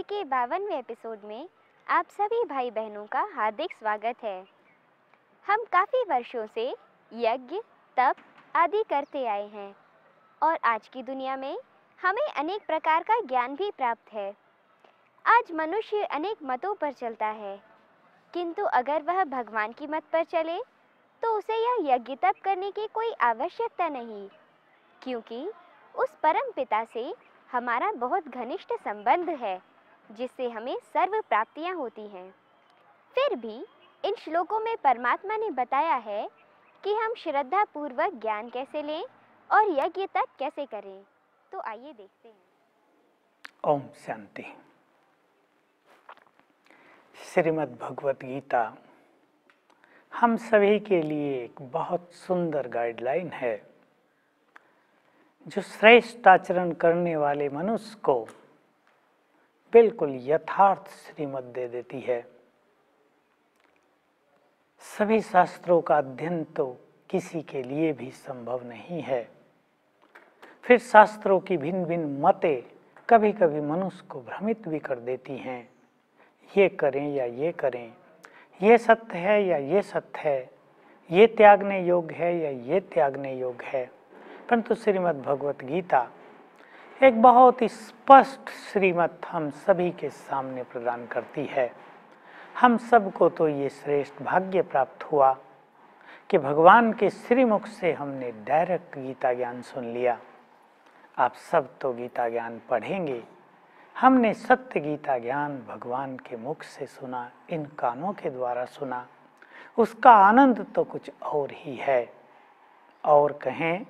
गीता के बावनवें एपिसोड में आप सभी भाई बहनों का हार्दिक स्वागत है। हम काफ़ी वर्षों से यज्ञ, तप आदि करते आए हैं और आज की दुनिया में हमें अनेक प्रकार का ज्ञान भी प्राप्त है। आज मनुष्य अनेक मतों पर चलता है, किंतु अगर वह भगवान की मत पर चले तो उसे यह यज्ञ, तप करने की कोई आवश्यकता नहीं, क्योंकि उस परम पिता से हमारा बहुत घनिष्ठ संबंध है। जिससे हमें सर्व प्राप्तियाँ होती हैं। फिर भी, इन श्लोकों में परमात्मा ने बताया है कि हम श्रद्धा पूर्वक ज्ञान कैसे लें और यज्ञ तप कैसे करें। तो आइए देखते हैं। ओम शांति। श्रीमद् भगवत गीता। हम सभी के लिए एक बहुत सुंदर गाइडलाइन है, जो श्रेष्ठ आचरण करने वाले मनुष्य को बिल्कुल यथार्थ श्रीमत दे देती है। सभी शास्त्रों का अध्ययन तो किसी के लिए भी संभव नहीं है। फिर शास्त्रों की भिन्न भिन्न मतें कभी कभी मनुष्य को भ्रमित भी कर देती हैं। ये करें या ये करें, ये सत्य है या ये सत्य है, ये त्यागने योग्य है या ये त्यागने योग्य है। परंतु श्रीमद् भगवत गीता एक बहुत ही स्पष्ट श्रीमत हम सभी के सामने प्रदान करती है। हम सबको तो ये श्रेष्ठ भाग्य प्राप्त हुआ कि भगवान के श्रीमुख से हमने डायरेक्ट गीता ज्ञान सुन लिया। आप सब तो गीता ज्ञान पढ़ेंगे। हमने सत्य गीता ज्ञान भगवान के मुख से सुना, इन कानों के द्वारा सुना। उसका आनंद तो कुछ और ही है। और कहें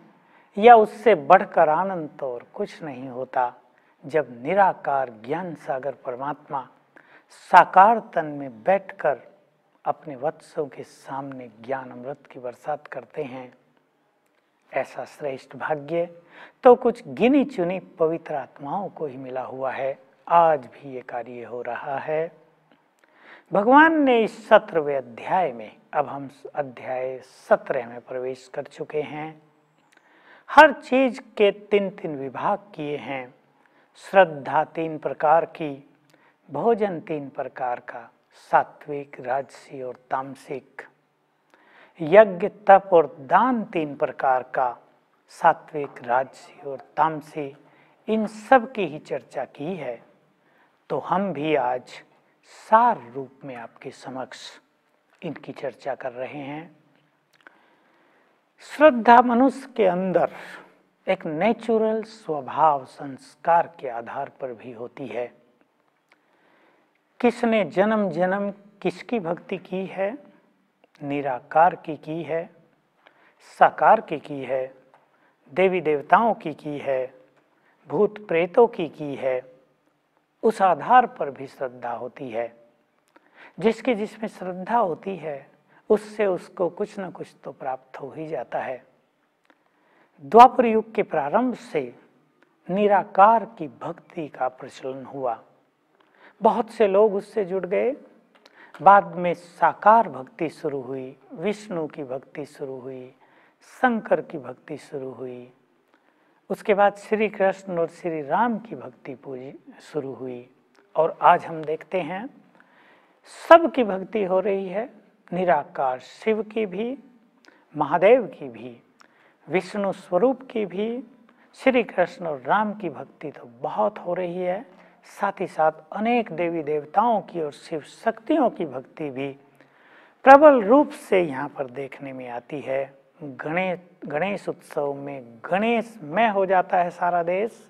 या उससे बढ़कर आनंद तो और कुछ नहीं होता। जब निराकार ज्ञान सागर परमात्मा साकार तन में बैठकर अपने वत्सों के सामने ज्ञान अमृत की बरसात करते हैं, ऐसा श्रेष्ठ भाग्य तो कुछ गिनी चुनी पवित्र आत्माओं को ही मिला हुआ है। आज भी ये कार्य हो रहा है। भगवान ने इस सत्रहवें अध्याय में, अब हम अध्याय सत्रह में प्रवेश कर चुके हैं। हर चीज़ के तीन तीन विभाग किए हैं। श्रद्धा तीन प्रकार की, भोजन तीन प्रकार का, सात्विक, राजसी और तामसिक। यज्ञ, तप और दान तीन प्रकार का, सात्विक, राजसी और तामसी, इन सब की ही चर्चा की है। तो हम भी आज सार रूप में आपके समक्ष इनकी चर्चा कर रहे हैं। श्रद्धा मनुष्य के अंदर एक नेचुरल स्वभाव संस्कार के आधार पर भी होती है। किसने जन्म जन्म किसकी भक्ति की है? निराकार की की है? साकार की की है? देवी देवताओं की की है? भूत प्रेतों की की है? उस आधार पर भी श्रद्धा होती है। जिसकी जिसमें श्रद्धा होती है उससे उसको कुछ न कुछ तो प्राप्त हो ही जाता है। द्वापर युग के प्रारंभ से निराकार की भक्ति का प्रचलन हुआ। बहुत से लोग उससे जुड़ गए। बाद में साकार भक्ति शुरू हुई, विष्णु की भक्ति शुरू हुई, शंकर की भक्ति शुरू हुई। उसके बाद श्री कृष्ण और श्री राम की भक्ति पूजी शुरू हुई। और आज हम देखते हैं सब की भक्ति हो रही है निराकार शिव की भी, महादेव की भी, विष्णु स्वरूप की भी, श्री कृष्ण और राम की भक्ति तो बहुत हो रही है। साथ ही साथ अनेक देवी देवताओं की और शिव शक्तियों की भक्ति भी प्रबल रूप से यहाँ पर देखने में आती है। गणेश गणेश उत्सव में गणेश में हो जाता है सारा देश।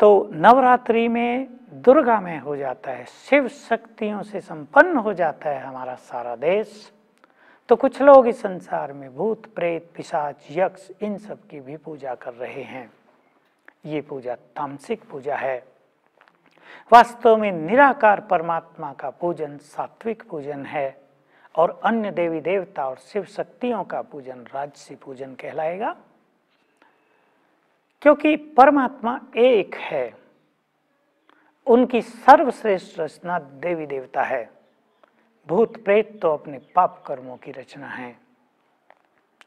तो नवरात्रि में दुर्गा में हो जाता है, शिव शक्तियों से संपन्न हो जाता है हमारा सारा देश। तो कुछ लोग इस संसार में भूत, प्रेत, पिशाच, यक्ष, इन सब की भी पूजा कर रहे हैं। ये पूजा तामसिक पूजा है। वास्तव में निराकार परमात्मा का पूजन सात्विक पूजन है और अन्य देवी देवता और शिव शक्तियों का पूजन राजसी पूजन कहलाएगा। क्योंकि परमात्मा एक है। उनकी सर्वश्रेष्ठ रचना देवी देवता है। भूत प्रेत तो अपने पाप कर्मों की रचना है।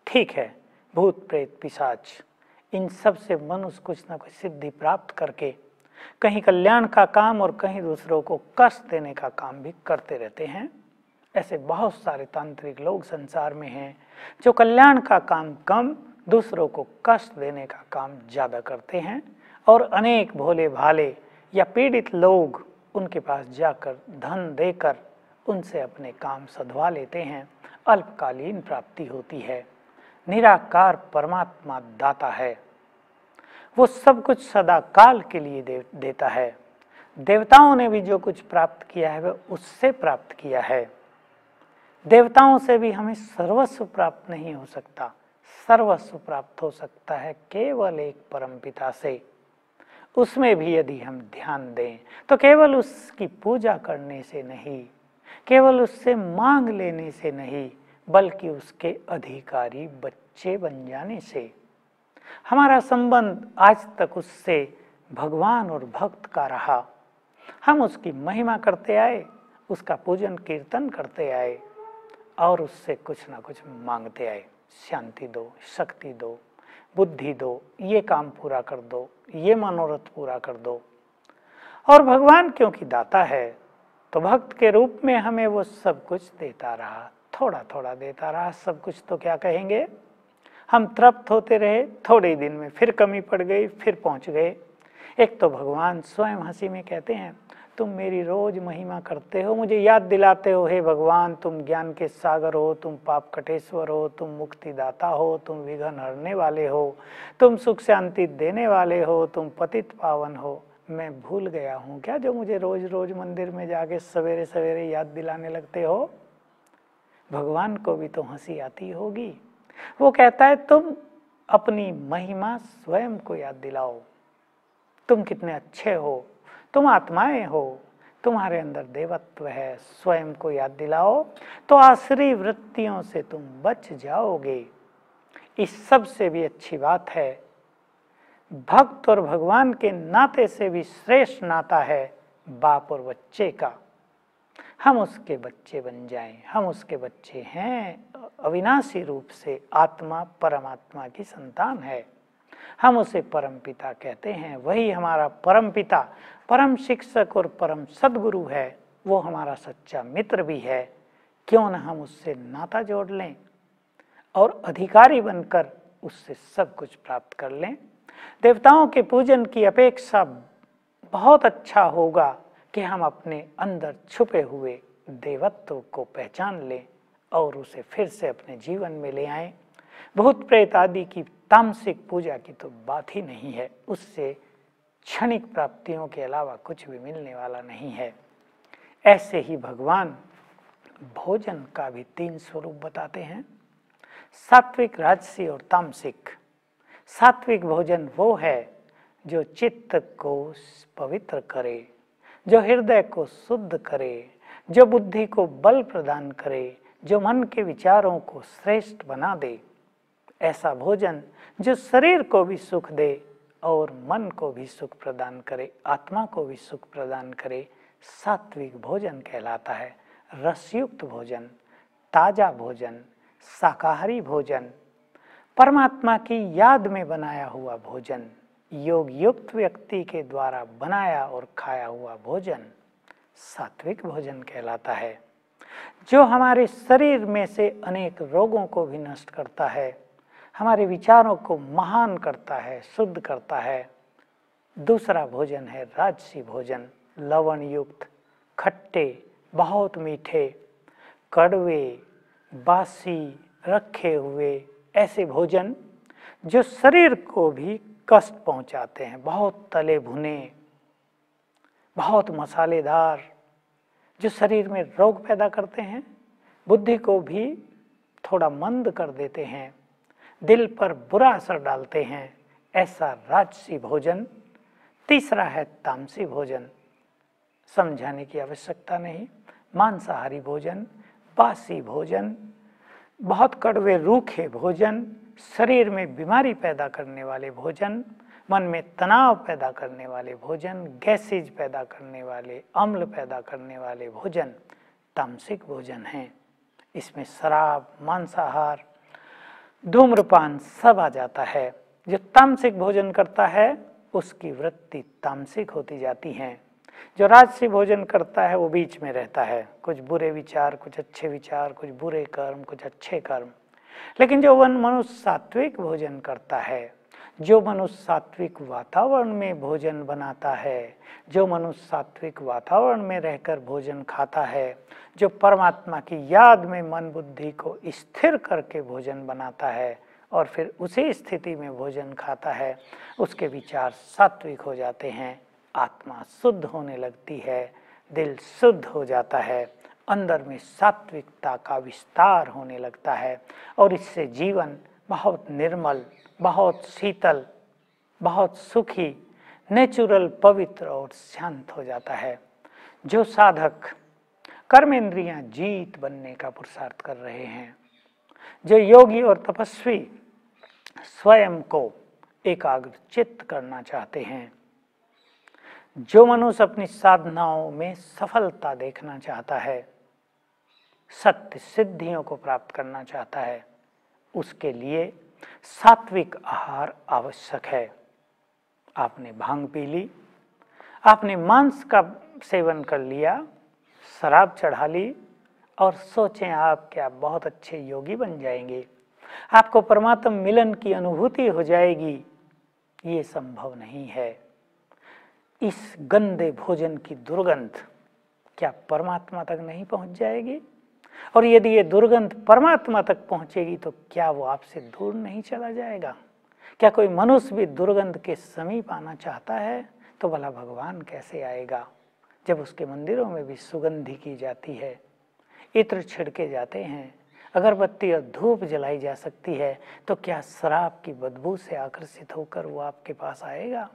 ठीक है, भूत प्रेत पिशाच, इन सबसे मनुष्य कुछ ना कुछ सिद्धि प्राप्त करके कहीं कल्याण का काम और कहीं दूसरों को कष्ट देने का काम भी करते रहते हैं। ऐसे बहुत सारे तांत्रिक लोग संसार में हैं, जो कल्याण का काम कम दूसरों को कष्ट देने का काम ज़्यादा करते हैं और अनेक भोले भाले या पीड़ित लोग उनके पास जाकर धन देकर उनसे अपने काम सधवा लेते हैं। अल्पकालीन प्राप्ति होती है। निराकार परमात्मा दाता है। वो सब कुछ सदा काल के लिए दे, देता है। देवताओं ने भी जो कुछ प्राप्त किया है वह उससे प्राप्त किया है। देवताओं से भी हमें सर्वस्व प्राप्त नहीं हो सकता। सर्वस्व प्राप्त हो सकता है केवल एक परम पिता से। उसमें भी यदि हम ध्यान दें तो केवल उसकी पूजा करने से नहीं, केवल उससे मांग लेने से नहीं, बल्कि उसके अधिकारी बच्चे बन जाने से। हमारा संबंध आज तक उससे भगवान और भक्त का रहा। हम उसकी महिमा करते आए, उसका पूजन कीर्तन करते आए, और उससे कुछ ना कुछ मांगते आए। शांति दो, शक्ति दो, बुद्धि दो, ये काम पूरा कर दो, ये मनोरथ पूरा कर दो। और भगवान क्योंकि दाता है तो भक्त के रूप में हमें वो सब कुछ देता रहा थोड़ा थोड़ा देता रहा। सब कुछ तो क्या कहेंगे? हम तृप्त होते रहे, थोड़े दिन में फिर कमी पड़ गई, फिर पहुँच गए। एक तो भगवान स्वयं हँसी में कहते हैं तुम मेरी रोज महिमा करते हो, मुझे याद दिलाते हो, हे भगवान, तुम ज्ञान के सागर हो, तुम पाप कटेश्वर हो, तुम मुक्तिदाता हो, तुम विघन हरने वाले हो, तुम सुख शांति देने वाले हो, तुम पतित पावन हो। मैं भूल गया हूँ क्या जो मुझे रोज रोज मंदिर में जाके सवेरे सवेरे याद दिलाने लगते हो? भगवान को भी तो हँसी आती होगी। वो कहता है, तुम अपनी महिमा स्वयं को याद दिलाओ। तुम कितने अच्छे हो तुम आत्माएँ हो, तुम्हारे अंदर देवत्व है, स्वयं को याद दिलाओ तो आश्री वृत्तियों से तुम बच जाओगे। इस सबसे भी अच्छी बात है, भक्त और भगवान के नाते से भी श्रेष्ठ नाता है बाप और बच्चे का। हम उसके बच्चे बन जाएँ, हम उसके बच्चे हैं, अविनाशी रूप से आत्मा परमात्मा की संतान है। हम उसे परम पिता कहते हैं। वही हमारा परम पिता, परम शिक्षक और परम सदगुरु है, वो हमारा सच्चा मित्र भी है। क्यों न हम उससे नाता जोड़ लें और अधिकारी बनकर उससे सब कुछ प्राप्त कर लें। देवताओं के पूजन की अपेक्षा बहुत अच्छा होगा कि हम अपने अंदर छुपे हुए देवत्व को पहचान लें और उसे फिर से अपने जीवन में ले आए। भूत प्रेत आदि की तामसिक पूजा की तो बात ही नहीं है। उससे क्षणिक प्राप्तियों के अलावा कुछ भी मिलने वाला नहीं है। ऐसे ही भगवान भोजन का भी तीन स्वरूप बताते हैं। सात्विक, राजसी और तामसिक। सात्विक भोजन वो है जो चित्त को पवित्र करे, जो हृदय को शुद्ध करे, जो बुद्धि को बल प्रदान करे, जो मन के विचारों को श्रेष्ठ बना दे। ऐसा भोजन जो शरीर को भी सुख दे और मन को भी सुख प्रदान करे, आत्मा को भी सुख प्रदान करे, सात्विक भोजन कहलाता है। रसयुक्त भोजन, ताज़ा भोजन, शाकाहारी भोजन, परमात्मा की याद में बनाया हुआ भोजन योग युक्त व्यक्ति के द्वारा बनाया और खाया हुआ भोजन सात्विक भोजन कहलाता है, जो हमारे शरीर में से अनेक रोगों को भी नष्ट करता है। हमारे विचारों को महान करता है, शुद्ध करता है। दूसरा भोजन है राजसी भोजन लवण युक्त खट्टे, बहुत मीठे, कड़वे, बासी रखे हुए ऐसे भोजन जो शरीर को भी कष्ट पहुंचाते हैं। बहुत तले भुने, बहुत मसालेदार, जो शरीर में रोग पैदा करते हैं, बुद्धि को भी थोड़ा मंद कर देते हैं। दिल पर बुरा असर डालते हैं, ऐसा राजसी भोजन। तीसरा है तामसी भोजन। समझाने की आवश्यकता नहीं। मांसाहारी भोजन, बासी भोजन, बहुत कड़वे रूखे भोजन, शरीर में बीमारी पैदा करने वाले भोजन, मन में तनाव पैदा करने वाले भोजन, गैसेज पैदा करने वाले, अम्ल पैदा करने वाले भोजन, तामसिक भोजन हैं। इसमें शराब, मांसाहार धूम्रपान सब आ जाता है। जो तामसिक भोजन करता है, उसकी वृत्ति तामसिक होती जाती है। जो राजसी भोजन करता है, वो बीच में रहता है। कुछ बुरे विचार, कुछ अच्छे विचार, कुछ बुरे कर्म, कुछ अच्छे कर्म। लेकिन जो वन मनुष्य सात्विक भोजन करता है जो मनुष्य सात्विक वातावरण में भोजन बनाता है, जो मनुष्य सात्विक वातावरण में रहकर भोजन खाता है, जो परमात्मा की याद में मन बुद्धि को स्थिर करके भोजन बनाता है और फिर उसी स्थिति में भोजन खाता है, उसके विचार सात्विक हो जाते हैं, आत्मा शुद्ध होने लगती है, दिल शुद्ध हो जाता है, अंदर में सात्विकता का विस्तार होने लगता है और इससे जीवन बहुत निर्मल, बहुत शीतल, बहुत सुखी नेचुरल पवित्र और शांत हो जाता है। जो साधक कर्मेंद्रियाँ जीत बनने का पुरुषार्थ कर रहे हैं, जो योगी और तपस्वी स्वयं को एकाग्र चित्त करना चाहते हैं, जो मनुष्य अपनी साधनाओं में सफलता देखना चाहता है, सत्य सिद्धियों को प्राप्त करना चाहता है उसके लिए सात्विक आहार आवश्यक है। आपने भाँग पी ली, आपने मांस का सेवन कर लिया, शराब चढ़ा ली और सोचें आप क्या बहुत अच्छे योगी बन जाएँगे। आपको परमात्मा मिलन की अनुभूति हो जाएगी। ये संभव नहीं है। इस गंदे भोजन की दुर्गंध क्या परमात्मा तक नहीं पहुँच जाएगी? और यदि ये दुर्गंध परमात्मा तक पहुंचेगी तो क्या वो आपसे दूर नहीं चला जाएगा? क्या कोई मनुष्य भी दुर्गंध के समीप आना चाहता है तो भला भगवान कैसे आएगा? जब उसके मंदिरों में भी सुगंधि की जाती है, इत्र छिड़के जाते हैं, अगरबत्ती और धूप जलाई जा सकती है तो क्या शराब की बदबू से आकर्षित होकर वो आपके पास आएगा?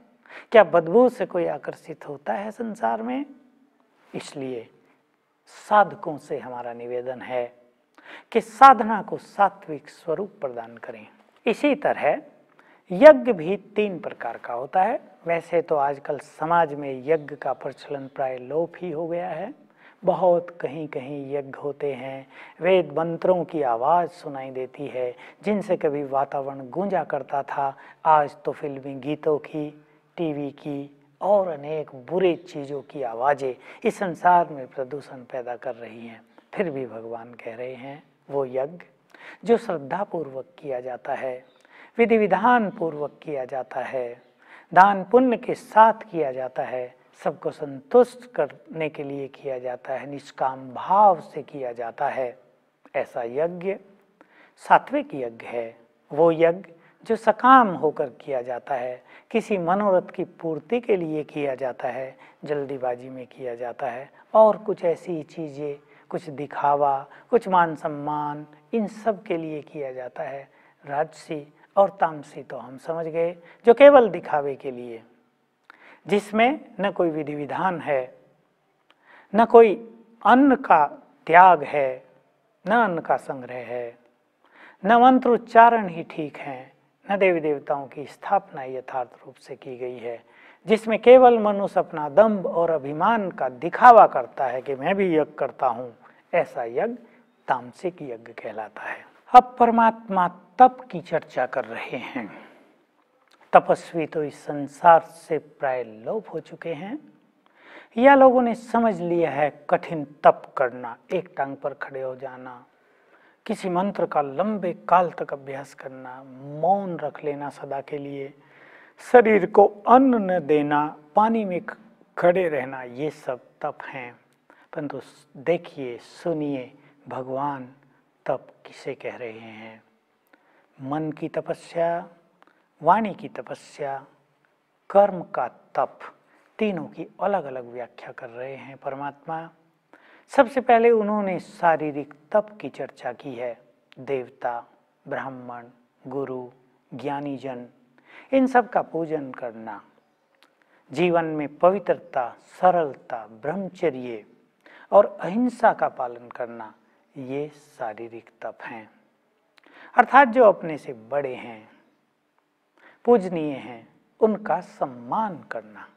क्या बदबू से कोई आकर्षित होता है संसार में? इसलिए साधकों से हमारा निवेदन है कि साधना को सात्विक स्वरूप प्रदान करें। इसी तरह यज्ञ भी तीन प्रकार का होता है। वैसे तो आजकल समाज में यज्ञ का प्रचलन प्राय लोप ही हो गया है। बहुत कहीं कहीं यज्ञ होते हैं। वेद मंत्रों की आवाज़ सुनाई देती है, जिनसे कभी वातावरण गूंजा करता था। आज तो फिल्मी गीतों की, टीवी की और अनेक बुरे चीज़ों की आवाज़ें इस संसार में प्रदूषण पैदा कर रही हैं। फिर भी भगवान कह रहे हैं, वो यज्ञ, जो श्रद्धा पूर्वक किया जाता है विधि विधान पूर्वक किया जाता है, दान पुण्य के साथ किया जाता है, सबको संतुष्ट करने के लिए किया जाता है, निष्काम भाव से किया जाता है। ऐसा यज्ञ सात्विक यज्ञ है, वो यज्ञ जो सकाम होकर किया जाता है, किसी मनोरथ की पूर्ति के लिए किया जाता है, जल्दीबाजी में किया जाता है, और कुछ ऐसी चीज़ें, कुछ दिखावा, कुछ मान सम्मान, इन सब के लिए किया जाता है। राजसी और तामसी तो हम समझ गए, जो केवल दिखावे के लिए। जिसमें न कोई विधि विधान है, न कोई अन्न का त्याग है, न अन्न का संग्रह है, न मंत्र उच्चारण ही ठीक है। न देवी देवताओं की स्थापना यथार्थ रूप से की गई है, जिसमें केवल मनुष्य अपना दम्भ और अभिमान का दिखावा करता है कि मैं भी यज्ञ करता हूँ, ऐसा यज्ञ तामसिक यज्ञ कहलाता है। अब परमात्मा तप की चर्चा कर रहे हैं। तपस्वी तो इस संसार से प्राय लोप हो चुके हैं। या लोगों ने समझ लिया है, कठिन तप करना, एक टांग पर खड़े हो जाना। किसी मंत्र का लंबे काल तक अभ्यास करना, मौन रख लेना सदा के लिए, शरीर को अन्न न देना, पानी में खड़े रहना, ये सब तप हैं। परंतु देखिए, सुनिए, भगवान तप किसे कह रहे हैं? मन की तपस्या, वाणी की तपस्या, कर्म का तप, तीनों की अलग अलग व्याख्या कर रहे हैं परमात्मा। सबसे पहले उन्होंने शारीरिक तप की चर्चा की है। देवता, ब्राह्मण, गुरु ज्ञानी जन इन सब का पूजन करना। जीवन में पवित्रता, सरलता, ब्रह्मचर्य और अहिंसा का पालन करना, ये शारीरिक तप हैं। अर्थात जो अपने से बड़े हैं, पूजनीय हैं, उनका सम्मान करना।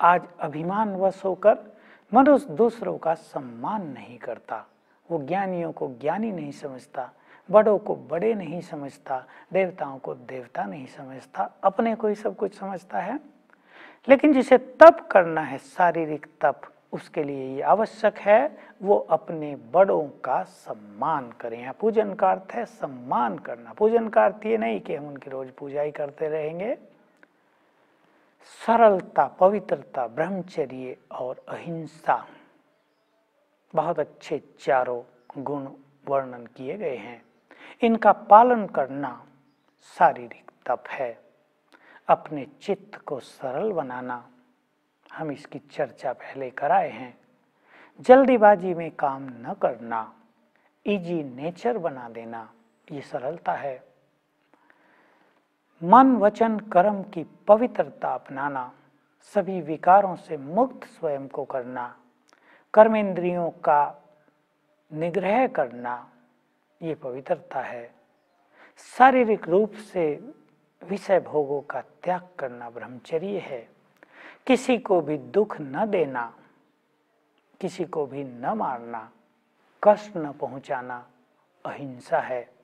आज अभिमान वश होकर मनुष्य दूसरों का सम्मान नहीं करता। वो ज्ञानियों को ज्ञानी नहीं समझता, बड़ों को बड़े नहीं समझता, देवताओं को देवता नहीं समझता, अपने को ही सब कुछ समझता है। लेकिन जिसे तप करना है, शारीरिक तप, उसके लिए ये आवश्यक है, वो अपने बड़ों का सम्मान करें। या पूजन का अर्थ है सम्मान करना। पूजन का अर्थ ये नहीं कि हम उनकी रोज पूजा ही करते रहेंगे। सरलता, पवित्रता, ब्रह्मचर्य और अहिंसा। बहुत अच्छे चारों गुण वर्णन किए गए हैं। इनका पालन करना शारीरिक तप है। अपने चित्त को सरल बनाना। हम इसकी चर्चा पहले कराए हैं। जल्दीबाजी में काम न करना। इजी नेचर बना देना। ये सरलता है। मन, वचन, कर्म की पवित्रता अपनाना, सभी विकारों से मुक्त स्वयं को करना, कर्मेंद्रियों का निग्रह करना, ये पवित्रता है। शारीरिक रूप से विषय भोगों का त्याग करना ब्रह्मचर्य है। किसी को भी दुख न देना, किसी को भी न मारना, कष्ट न पहुंचाना अहिंसा है।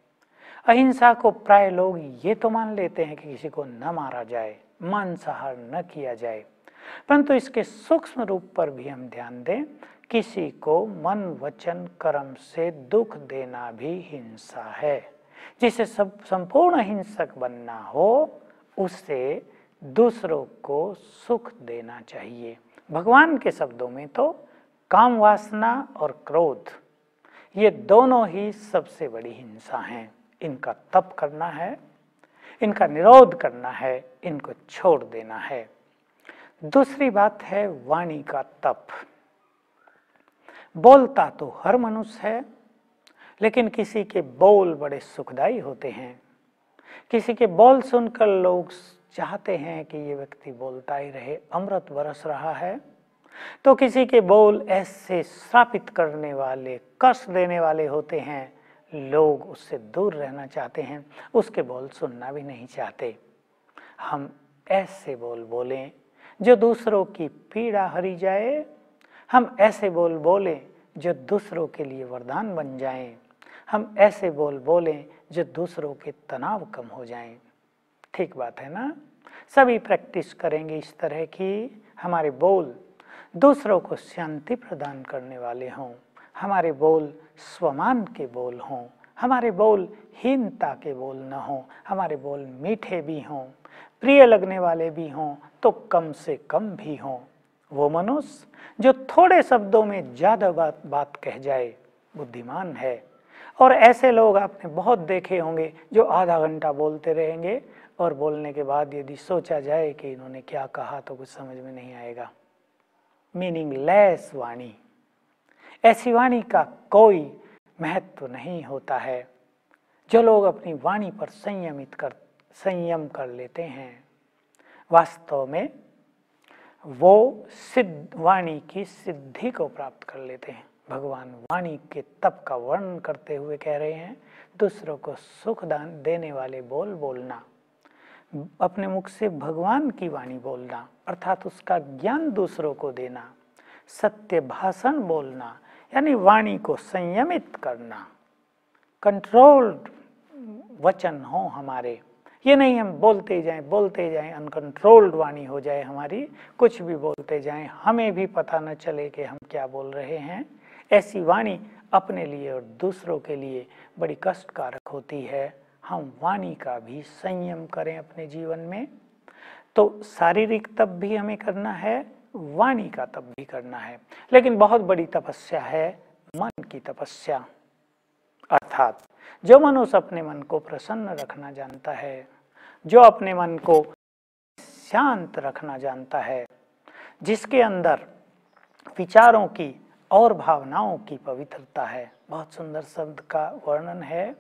अहिंसा को प्राय लोग ये तो मान लेते हैं कि किसी को न मारा जाए, मांसाहार न किया जाए। परंतु इसके सूक्ष्म रूप पर भी हम ध्यान दें, किसी को मन, वचन, कर्म से दुख देना भी हिंसा है। जिसे सब, संपूर्ण हिंसक बनना हो, उसे दूसरों को सुख देना चाहिए। भगवान के शब्दों में तो काम वासना और क्रोध, ये दोनों ही सबसे बड़ी हिंसा हैं। इनका तप करना है, इनका निरोध करना है, इनको छोड़ देना है। दूसरी बात है वाणी का तप। बोलता तो हर मनुष्य है, लेकिन किसी के बोल बड़े सुखदाई होते हैं। किसी के बोल सुनकर लोग चाहते हैं कि ये व्यक्ति बोलता ही रहे, अमृत बरस रहा है तो किसी के बोल ऐसे श्रापित करने वाले, कष्ट देने वाले होते हैं। लोग उससे दूर रहना चाहते हैं, उसके बोल सुनना भी नहीं चाहते। हम ऐसे बोल बोलें, जो दूसरों की पीड़ा हरी जाए। हम ऐसे बोल बोलें, जो दूसरों के लिए वरदान बन जाएँ। हम ऐसे बोल बोलें, जो दूसरों के तनाव कम हो जाएँ। ठीक बात है ना? सभी प्रैक्टिस करेंगे इस तरह की। हमारे बोल दूसरों को शांति प्रदान करने वाले हों। हमारे बोल स्वमान के बोल हों, हमारे बोल हीनता के बोल न हों, हमारे बोल मीठे भी हों, प्रिय लगने वाले भी हों तो कम से कम भी हों। वो मनुष्य, जो थोड़े शब्दों में ज़्यादा बात बात कह जाए, बुद्धिमान है। और ऐसे लोग आपने बहुत देखे होंगे जो आधा घंटा बोलते रहेंगे और बोलने के बाद यदि सोचा जाए कि इन्होंने क्या कहा तो कुछ समझ में नहीं आएगा। मीनिंग लेस वाणी। ऐसी वाणी का कोई महत्व नहीं होता है। जो लोग अपनी वाणी पर संयमित कर, संयम कर लेते हैं, वास्तव में वो सिद्ध, वाणी की सिद्धि को प्राप्त कर लेते हैं। भगवान वाणी के तप का वर्णन करते हुए कह रहे हैं, दूसरों को सुख दान देने वाले बोल बोलना, अपने मुख से भगवान की वाणी बोलना, अर्थात उसका ज्ञान दूसरों को देना, सत्य भाषण बोलना यानी वाणी को संयमित करना कंट्रोल्ड वचन हो हमारे। ये नहीं हम बोलते जाएँ बोलते जाएँ अनकंट्रोल्ड वाणी हो जाए हमारी, कुछ भी बोलते जाएँ, हमें भी पता न चले कि हम क्या बोल रहे हैं। ऐसी वाणी अपने लिए और दूसरों के लिए बड़ी कष्टकारक होती है। हम वाणी का भी संयम करें अपने जीवन में। तो शारीरिक तप भी हमें करना है वाणी का तप भी करना है। लेकिन बहुत बड़ी तपस्या है मन की तपस्या। अर्थात, जो मनुष्य अपने मन को प्रसन्न रखना जानता है, जो अपने मन को शांत रखना जानता है, जिसके अंदर विचारों की और भावनाओं की पवित्रता है। बहुत सुंदर शब्द का वर्णन है।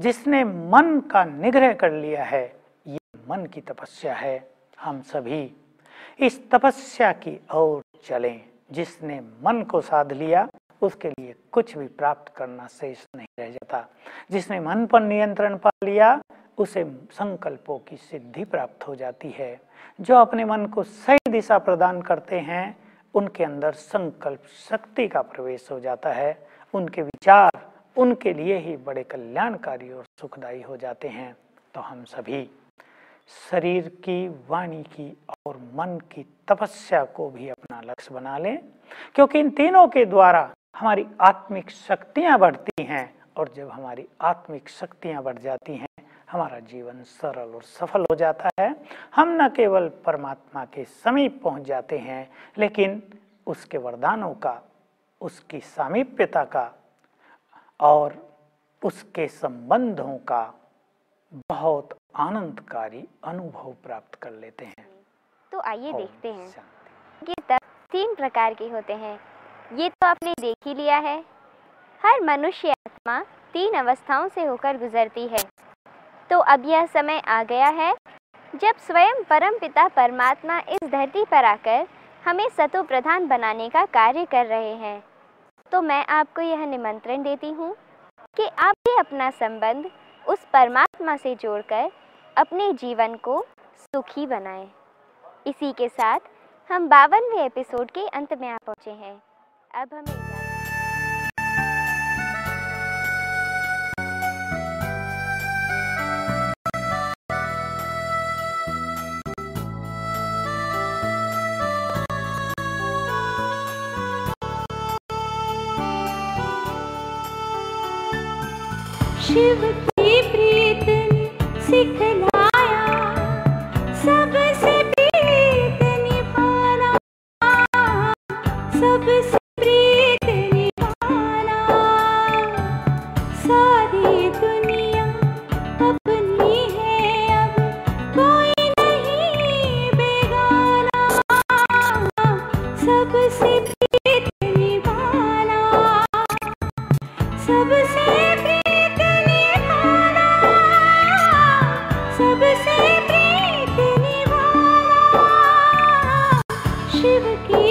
जिसने मन का निग्रह कर लिया है, ये मन की तपस्या है। हम सभी इस तपस्या की ओर चलें। जिसने मन को साध लिया, उसके लिए कुछ भी प्राप्त करना शेष नहीं रह जाता। जिसने मन पर नियंत्रण पा लिया, उसे संकल्पों की सिद्धि प्राप्त हो जाती है। जो अपने मन को सही दिशा प्रदान करते हैं, उनके अंदर संकल्प शक्ति का प्रवेश हो जाता है। उनके विचार उनके लिए ही बड़े कल्याणकारी और सुखदायी हो जाते हैं। तो हम सभी शरीर की, वाणी की और मन की तपस्या को भी अपना लक्ष्य बना लें, क्योंकि इन तीनों के द्वारा हमारी आत्मिक शक्तियाँ बढ़ती हैं और जब हमारी आत्मिक शक्तियाँ बढ़ जाती हैं, हमारा जीवन सरल और सफल हो जाता है। हम न केवल परमात्मा के समीप पहुँच जाते हैं, लेकिन उसके वरदानों का, उसकी सामीप्यता का और उसके संबंधों का बहुत आनंदकारी अनुभव प्राप्त कर लेते हैं। तो आइए देखते हैं। ये तप तीन प्रकार के होते हैं। ये तो आपने देख ही लिया है। हर मनुष्य आत्मा तीन अवस्थाओं से होकर गुजरती है। तो अब यह समय आ गया है जब स्वयं परम पिता परमात्मा इस धरती पर आकर हमें सतो प्रधान बनाने का कार्य कर रहे हैं। तो मैं आपको यह निमंत्रण देती हूँ कि आप भी अपना संबंध उस परमात्मा से जोड़कर अपने जीवन को सुखी बनाएँ। इसी के साथ हम बावनवे एपिसोड के अंत में आ पहुँचे हैं अब हमें शिव से